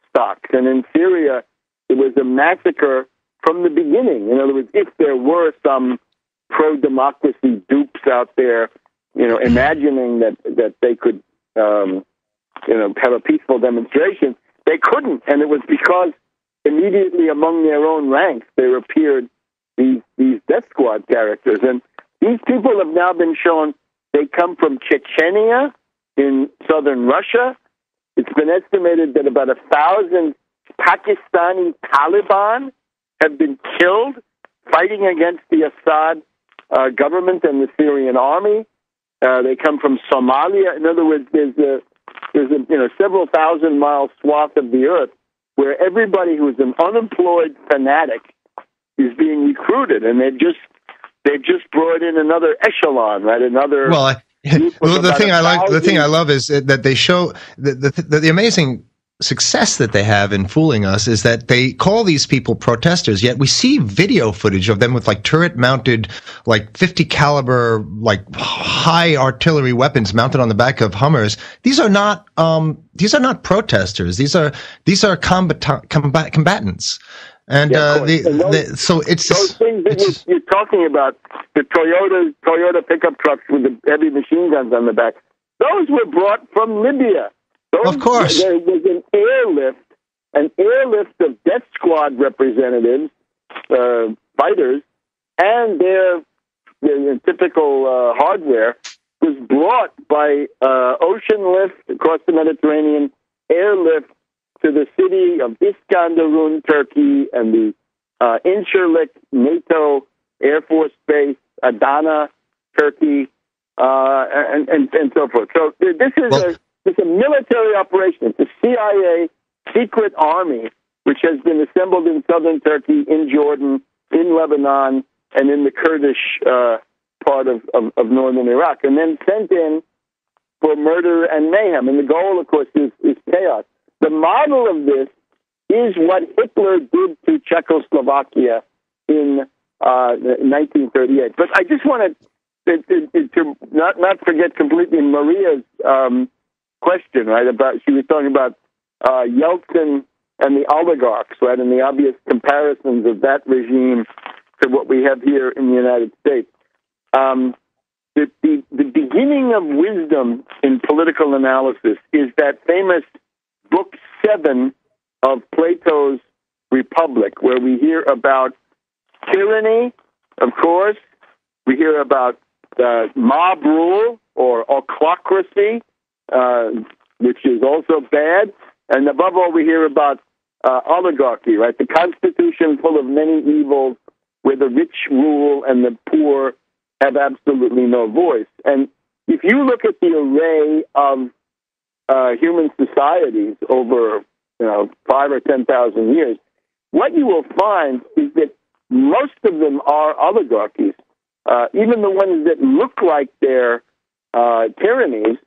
stocks. And in Syria, it was a massacre from the beginning. In other words, if there were some pro-democracy dupes out there, you know, imagining that that they could, um, you know, have a peaceful demonstration, they couldn't, and it was because immediately among their own ranks there appeared these these death squad characters, and these people have now been shown they come from Chechnya in southern Russia. It's been estimated that about a thousand Pakistani Taliban have been killed fighting against the Assad uh, government and the Syrian army. Uh, they come from Somalia. In other words, there's a there's a you know several thousand mile swath of the earth where everybody who's an unemployed fanatic is being recruited, and they've just they've just brought in another echelon, right? Another well. I- <laughs> well, the thing I like, the thing I love is that they show the, the the, the amazing success that they have in fooling us is that they call these people protesters yet we see video footage of them with like turret mounted like 50 caliber like high artillery weapons mounted on the back of hummers. These are not um these are not protesters. These are these are combat, combat combatants. And, Yeah, uh, the, And those- the, so it's Those things that you're, you're talking about, the Toyota Toyota pickup trucks with the heavy machine guns on the back, those were brought from Libya. Those, Of course. There was an airlift, an airlift of death squad representatives, uh, fighters, and their, their typical uh, hardware was brought by uh, ocean lift across the Mediterranean, airlift to the city of Iskenderun, Turkey, and the uh, Incirlik NATO Air Force Base, Adana, Turkey, uh, and, and and so forth. So this is Well- a it's a military operation. It's a CIA secret army which has been assembled in southern Turkey, in Jordan, in Lebanon, and in the Kurdish uh, part of, of, of northern Iraq, and then sent in for murder and mayhem. And the goal, of course, is, is chaos. The model of this is what Hitler did to Czechoslovakia in uh, 1938. But I just want to, to, to not not forget completely Maria's um, question, right? About she was talking about uh, Yeltsin and the oligarchs, right, and the obvious comparisons of that regime to what we have here in the United States. Um, the, the, the beginning of wisdom in political analysis is that famous book seven of Plato's Republic, where we hear about tyranny, of course, we hear about uh, mob rule or autocracy, uh, which is also bad, and above all, we hear about uh, oligarchy, right? The constitution full of many evils, where the rich rule and the poor have absolutely no voice. And if you look at the array of uh, human societies over you know five or ten thousand years, what you will find is that most of them are oligarchies. Uh, even the ones that look like they're uh, tyrannies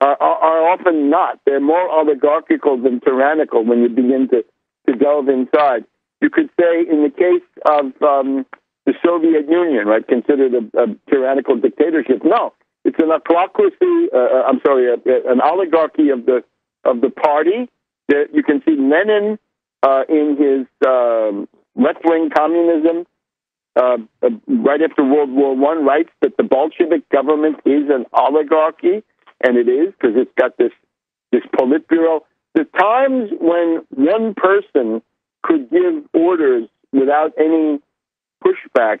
are, are, are often not. They're more oligarchical than tyrannical when you begin to, to delve inside. You could say, in the case of um, the Soviet Union, right, considered a, a tyrannical dictatorship. No, it's an autocracy. Uh, uh, I'm sorry, a, a, an oligarchy of the of the party. That you can see Lenin uh, in his um, left wing communism. Uh, uh, right after World War One, writes that the Bolshevik government is an oligarchy, and it is because it's got this this Politburo. The times when one person could give orders without any pushback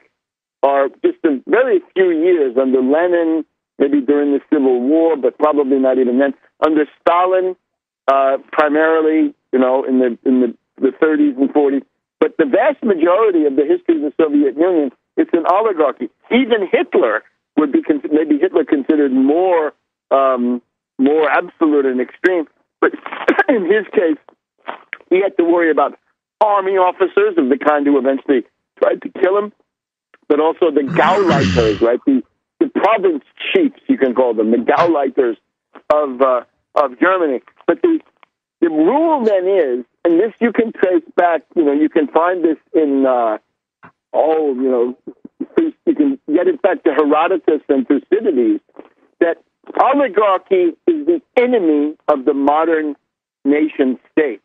are just a very few years under Lenin, maybe during the Civil War, but probably not even then. Under Stalin, uh, primarily, you know, in the in the, the 30s and 40s. But the vast majority of the history of the Soviet Union, it's an oligarchy. Even Hitler would be con- maybe Hitler considered more um, more absolute and extreme. But <coughs> in his case, he had to worry about army officers of the kind who eventually tried to kill him, but also the Gauleiters, right? The, the province chiefs, you can call them, the Gauleiters of uh, of Germany. But the the rule then is, and this you can trace back. You know, you can find this in uh, all. You know, you can get it back to Herodotus and Thucydides. That oligarchy is the enemy of the modern nation state.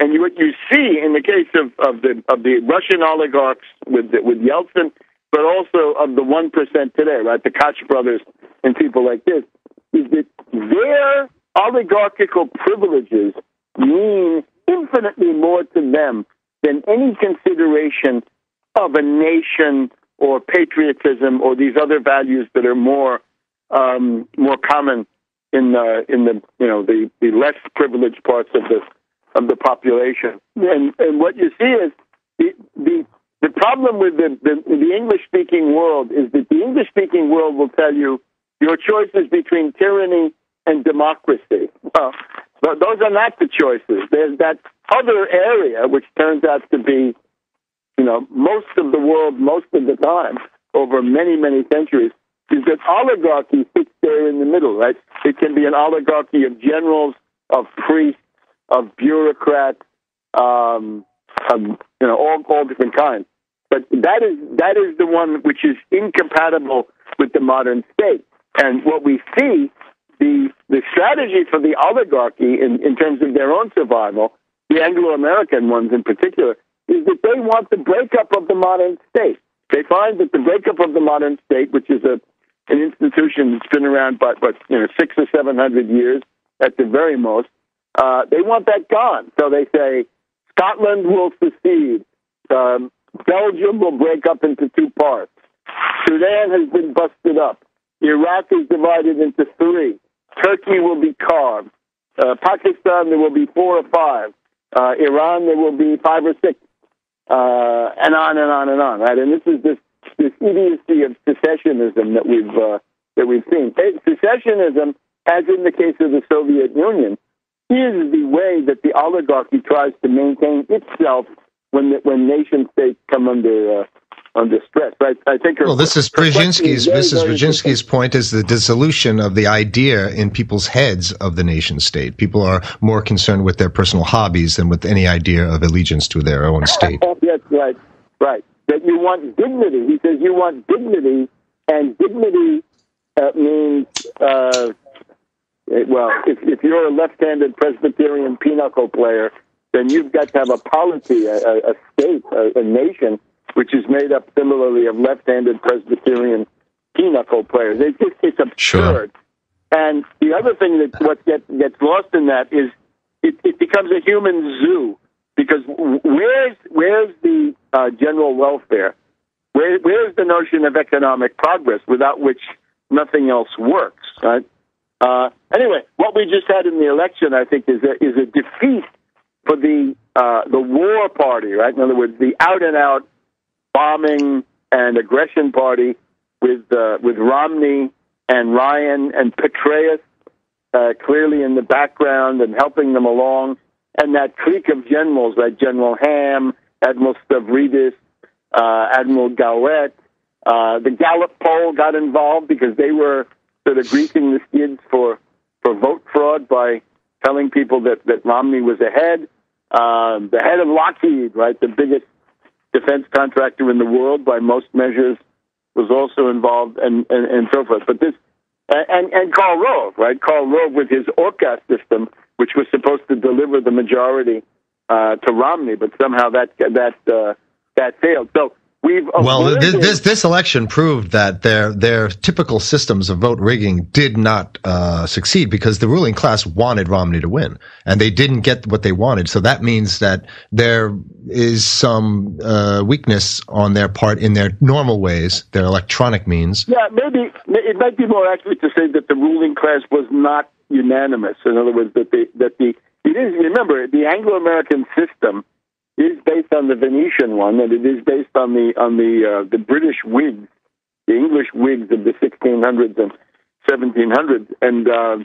And what you see in the case of, of the of the Russian oligarchs with with Yeltsin, but also of the one percent today, right? The Koch brothers and people like this, is that their oligarchical privileges mean infinitely more to them than any consideration of a nation or patriotism or these other values that are more um, more common in the in the you know the, the less privileged parts of the of the population. And and what you see is the the, the problem with the, the, the English speaking world is that the English speaking world will tell you your choice is between tyranny and democracy. Well, but those are not the choices. There's that other area, which turns out to be, you know, most of the world, most of the time, over many, many centuries, is that oligarchy sits there in the middle, right? It can be an oligarchy of generals, of priests, of bureaucrats, um, of, you know, all, all different kinds. But that is that is the one which is incompatible with the modern state. And what we see, the the strategy for the oligarchy in, in terms of their own survival, the Anglo-American ones in particular, is that they want the breakup of the modern state. They find that the breakup of the modern state, which is a an institution that's been around but but you know six or seven hundred years at the very most, uh, they want that gone. So they say Scotland will secede. Um, Belgium will break up into two parts. Sudan has been busted up. Iraq is divided into three. Turkey will be carved. Uh, Pakistan, there will be four or five. Uh, Iran, there will be five or six. Uh, and on and on and on, right? And this is this, this idiocy of secessionism that we've, uh, that we've seen. Secessionism, as in the case of the Soviet Union, is the way that the oligarchy tries to maintain itself when the, when nation states come under uh, under stress. I, I think. Her, well, this is Brzezinski's. This is Brzezinski's point: is the dissolution of the idea in people's heads of the nation state. People are more concerned with their personal hobbies than with any idea of allegiance to their own state. <laughs> yes, right, right. That you want dignity. He says you want dignity, and dignity uh, means. Uh, well, if, if you're a left-handed Presbyterian pinochle player, then you've got to have a polity, a, a state, a, a, nation, which is made up similarly of left-handed Presbyterian pinochle players. It's just it's absurd. Sure. And the other thing that what get, gets lost in that is it, it becomes a human zoo because where's where's the uh, general welfare? Where, where's the notion of economic progress without which nothing else works? Right. Uh, anyway, what we just had in the election, I think, is a, is a defeat for the uh, the war party, right? In other words, the out and out bombing and aggression party with uh, with Romney and Ryan and Petraeus uh, clearly in the background and helping them along, and that clique of generals, like General Ham, Admiral Stavridis, uh, Admiral Gaouette. Uh, the Gallup poll got involved because they were sort of greasing the skids for for vote fraud by telling people that that Romney was ahead. Um, the head of Lockheed, right, the biggest defense contractor in the world by most measures, was also involved, and and, and so forth. But this and and Karl Rove, right? Karl Rove with his ORCA system, which was supposed to deliver the majority uh, to Romney, but somehow that that uh, that failed. So We've well, this, this, this election proved that their their typical systems of vote rigging did not uh, succeed because the ruling class wanted Romney to win, and they didn't get what they wanted. So that means that there is some uh, weakness on their part in their normal ways, their electronic means. Yeah, maybe it might be more accurate to say that the ruling class was not unanimous. In other words, that the that the it is remember the Anglo-American system is based on the Venetian one, and it is based on the on the uh, the British Whigs, the English Whigs of the 1600s and 1700s, and uh,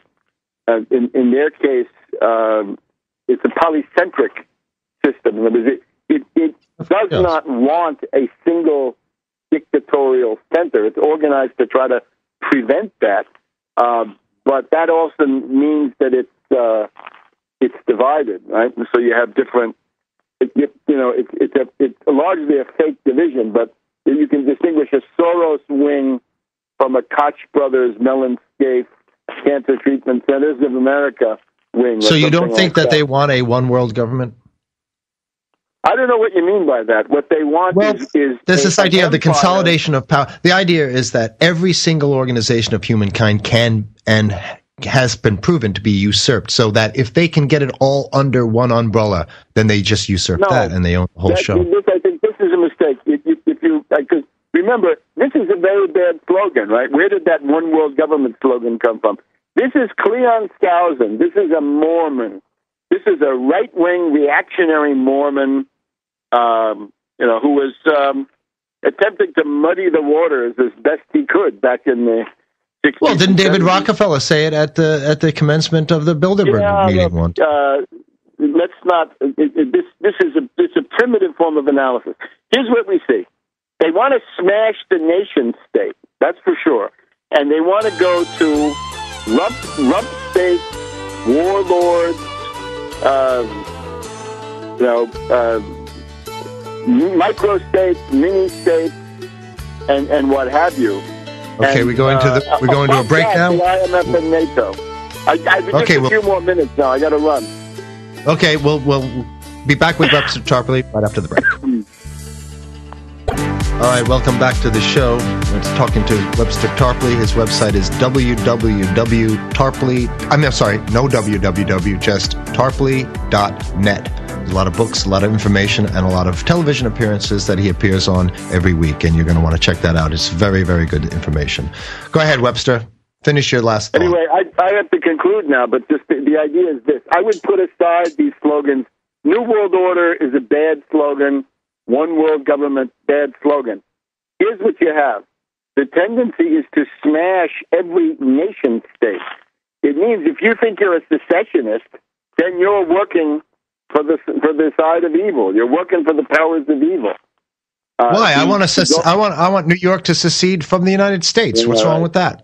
uh, in in their case, um, it's a polycentric system. It it, it does yes. not want a single dictatorial center. It's organized to try to prevent that, um, but that also means that it's uh, it's divided, right? And so you have different it, it, you know, it, it's a, it's largely a fake division, but you can distinguish a Soros wing from a Koch brothers, Mellon Scaife, Cancer Treatment Centers of America wing. So you don't think like that, that, they want a one world government? I don't know what you mean by that. What they want well, is, is there's this idea of the consolidation of power. The idea is that every single organization of humankind can and has been proven to be usurped. So that if they can get it all under one umbrella, then they just usurp no, that and they own the whole that, show. This, I think this is a mistake. If, if, if you because remember, this is a very bad slogan, right? Where did that one world government slogan come from? This is Cleon Skousen. This is a Mormon. This is a right wing reactionary Mormon, um, you know, who was um, attempting to muddy the waters as best he could back in the well, didn't David Rockefeller say it at the at the commencement of the Bilderberg yeah, meeting? Uh, let's not. It, it, this this is a it's a primitive form of analysis. Here's what we see: they want to smash the nation state. That's for sure, and they want to go to rump rump state warlords. Uh, you know, uh, micro states, mini states, and and what have you. Okay, And, we go into the uh, we go into a above break now. The IMF and NATO. I, I, just Okay, a well- few more minutes now. I got to run. Okay, we'll we'll be back with Webster Tarpley right after the break. <clears throat> All right, welcome back to the show. We're talking to Webster Tarpley. His website is www.tarpley. Mean, I'm sorry, no www, just tarpley.net. A lot of books, a lot of information, and a lot of television appearances that he appears on every week, and you're going to want to check that out. It's very, very good information. Go ahead, Webster. Finish your last thought. Anyway, I, I have to conclude now, but just the, the idea is this. I would put aside these slogans. New World Order is a bad slogan. One World Government, bad slogan. Here's what you have. The tendency is to smash every nation state. It means if you think you're a secessionist, then you're working for the for the side of evil. You're working for the powers of evil. Uh, Why? I want to. Sec- I want. I want New York to secede from the United States. What's wrong right. with that?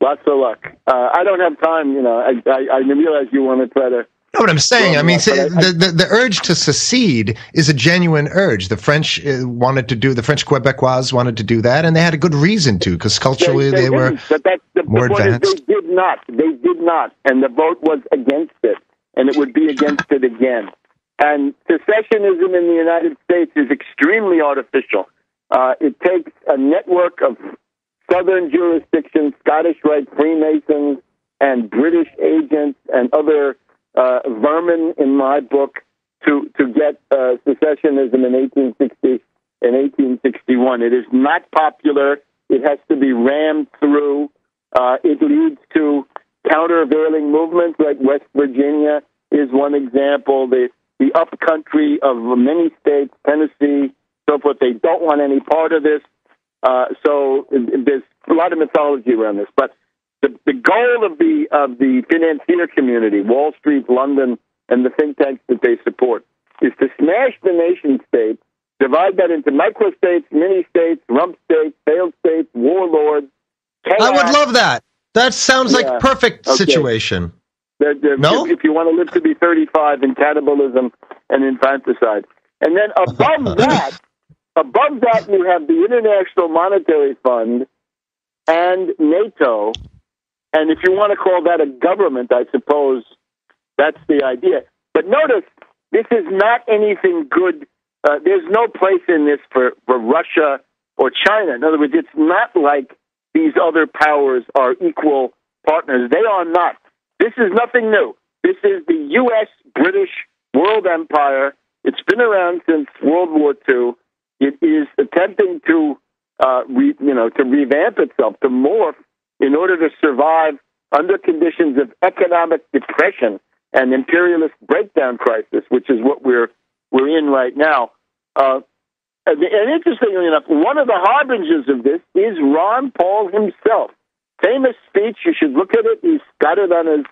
Lots of luck. Uh, I don't have time. You know, I, I, I realize you want to try to No, what I'm saying. I mean, yeah, say, but I- the, the the urge to secede is a genuine urge. The French uh, wanted to do. The French Quebecois wanted to do that, and they had a good reason to, because culturally they, were. didn't, But that's the, more the point is advanced. they did not. They did not, and the vote was against it, and it would be against it again. And secessionism in the United States is extremely artificial. Uh, it takes a network of Southern jurisdictions, Scottish Rite Freemasons, and British agents and other uh, vermin in my book to to get uh, secessionism in 1860 and 1861. It is not popular. It has to be rammed through. Uh, it leads to countervailing movements like West Virginia is one example. The the upcountry of many states, Tennessee, so forth, they don't want any part of this. Uh, so there's a lot of mythology around this, but the, the goal of the of the financier community, Wall Street, London, and the think tanks that they support, is to smash the nation state, divide that into micro states, mini states, rump states, failed states, warlords. I would love that. That sounds Yeah. like perfect Okay. situation. The- No? If, if you want to live to be 35 in cannibalism and infanticide. And then above <laughs> that, above that, you have the International Monetary Fund and NATO. And if you want to call that a government, I suppose that's the idea. But notice, this is not anything good. Uh, there's no place in this for, for Russia or China. In other words, it's not like these other powers are equal partners. They are not. This is nothing new. This is the U.S. British world empire. It's been around since World War II. It is attempting to, uh, re, you know, to revamp itself, to morph in order to survive under conditions of economic depression and imperialist breakdown crisis, which is what we're we're in right now. Uh, and, and interestingly enough, one of the harbingers of this is Ron Paul himself. Famous speech. You should look at it. He's got it on his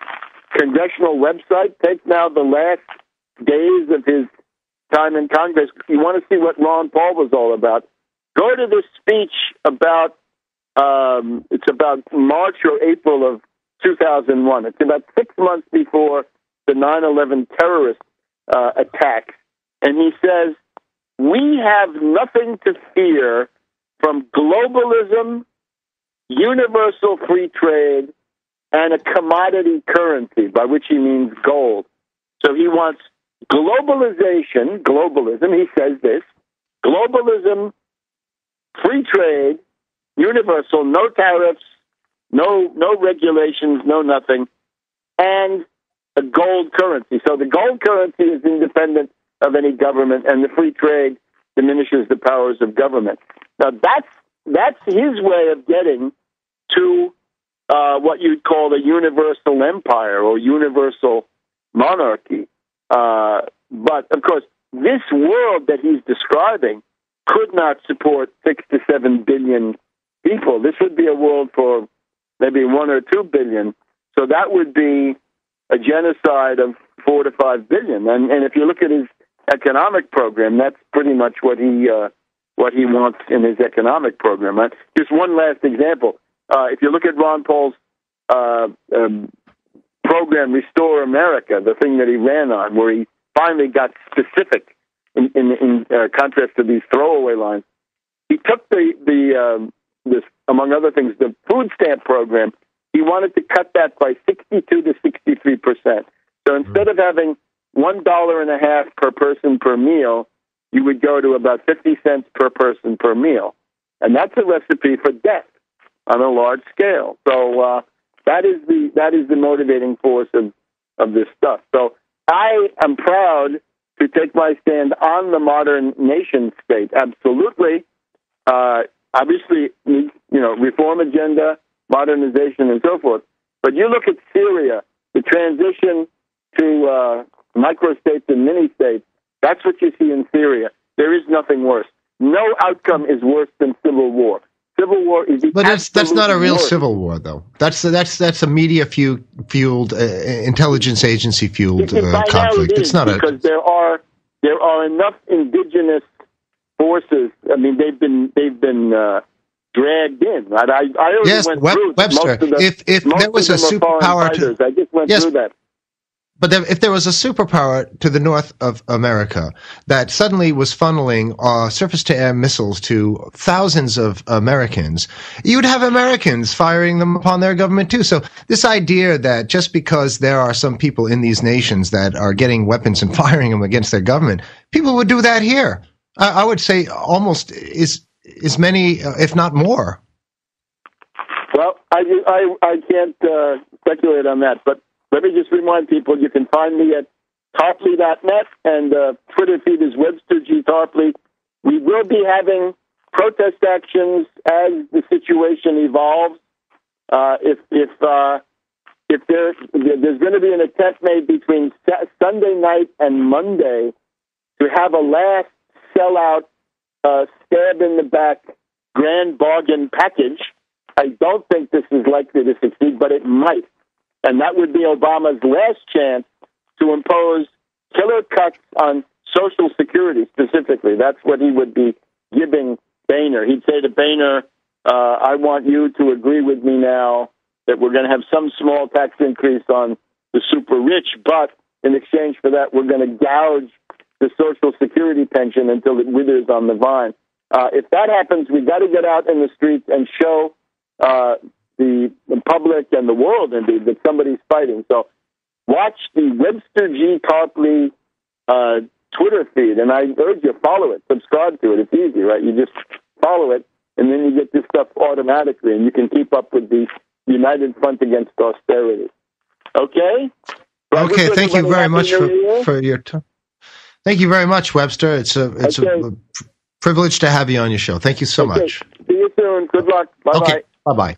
congressional website. Take now the last days of his time in Congress. If you want to see what Ron Paul was all about, go to this speech about. Um, it's about March or April of 2001. It's about six months before the 9/11 terrorist uh, attacks, and he says, "We have nothing to fear from globalism, universal free trade, and a commodity currency, by which he means gold. So he wants globalization, globalism, he says this, globalism, free trade, universal, no tariffs, no no regulations, no nothing, and a gold currency. So the gold currency is independent of any government, and the free trade diminishes the powers of government. Now that's that's his way of getting to uh, what you'd call a universal empire or universal monarchy. Uh, but of course, this world that he's describing could not support six to seven billion people. This would be a world for maybe one or two billion. So that would be a genocide of four to five billion. And and if you look at his economic program, that's pretty much what he uh, what he wants in his economic program. Uh, just one last example. Uh, if you look at Ron Paul's uh, um, program, Restore America, the thing that he ran on, where he finally got specific in, in, in uh, contrast to these throwaway lines. He took the the um, this among other things the food stamp program. He wanted to cut that by sixty two to sixty three percent. So instead of having one dollar and a half per person per meal, you would go to about fifty cents per person per meal, and that's a recipe for death on a large scale. So uh, that is the that is the motivating force of of this stuff. So I am proud to take my stand on the modern nation state. Absolutely. Uh, obviously, you know, reform agenda, modernization, and so forth. But you look at Syria, the transition to uh, microstates and mini states. That's what you see in Syria. There is nothing worse. No outcome is worse than civil war. Civil war is but that's that's not a real civil war, though. That's that's that's a media fu- fueled, uh, intelligence agency fueled uh, conflict. It it's not a because a, there are there are enough indigenous forces. I mean, they've been they've been uh, dragged in. I I, I already yes, went Web, through Webster. The, if if there was a superpower, to, I just went yes, through that. But if there was a superpower to the north of America that suddenly was funneling uh, surface-to-air missiles to thousands of Americans, you'd have Americans firing them upon their government too. So this idea that just because there are some people in these nations that are getting weapons and <laughs> firing them against their government, people would do that here. I, I would say almost is as many, uh, if not more. Well, I I, I can't uh, speculate on that, but let me just remind people you can find me at tarpley.net and uh, Twitter feed is Webster G. Tarpley. We will be having protest actions as the situation evolves. Uh, if if uh, if there, there's going to be an attempt made between Sunday night and Monday to have a last sellout uh, stab in the back grand bargain package. I don't think this is likely to succeed, but it might. And that would be Obama's last chance to impose killer cuts on Social Security specifically. That's what he would be giving Boehner. He'd say to Boehner, uh, I want you to agree with me now that we're going to have some small tax increase on the super rich, but in exchange for that, we're going to gouge the Social Security pension until it withers on the vine. Uh, if that happens, we've got to get out in the streets and show uh, the, the public and the world, indeed, that somebody's fighting. So watch the Webster G. Tarpley uh, Twitter feed, and I urge you follow it, subscribe to it. It's easy, right? You just follow it, and then you get this stuff automatically, and you can keep up with the United Front Against Austerity. Okay. Okay. Thank you very much for, for your time. Thank you very much, Webster. It's a it's okay. a privilege to have you on your show. Thank you so okay. much. See you soon. Good luck. Bye bye. Okay. Bye bye.